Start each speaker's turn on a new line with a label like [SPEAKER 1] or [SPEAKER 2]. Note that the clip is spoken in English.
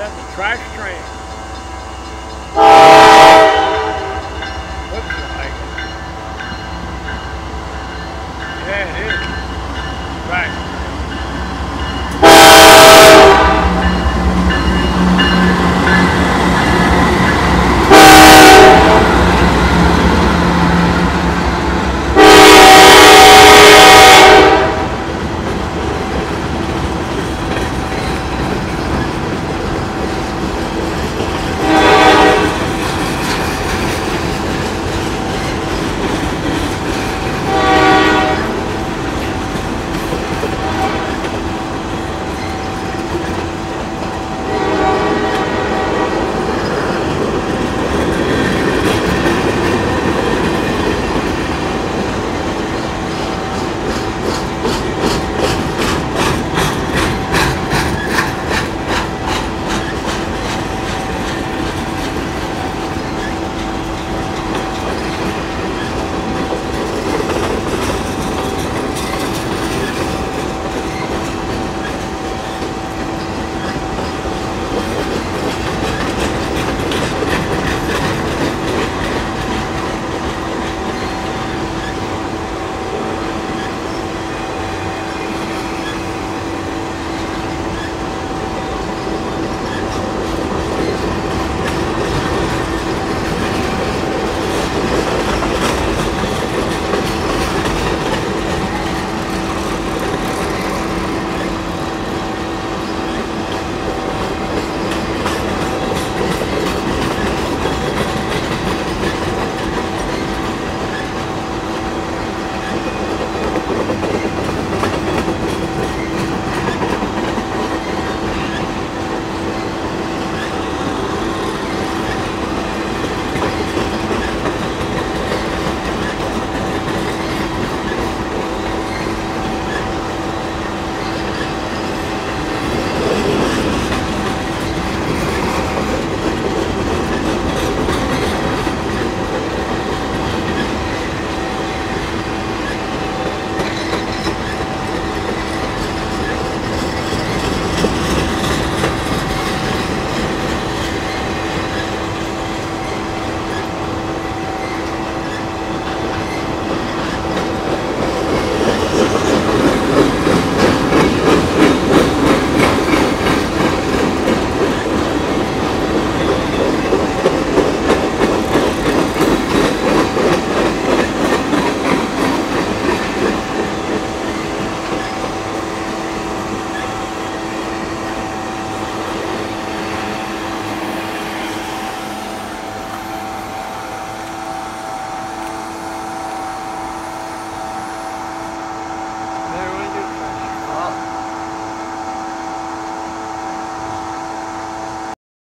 [SPEAKER 1] That's a trash train. Looks like it. Yeah, it is. Right.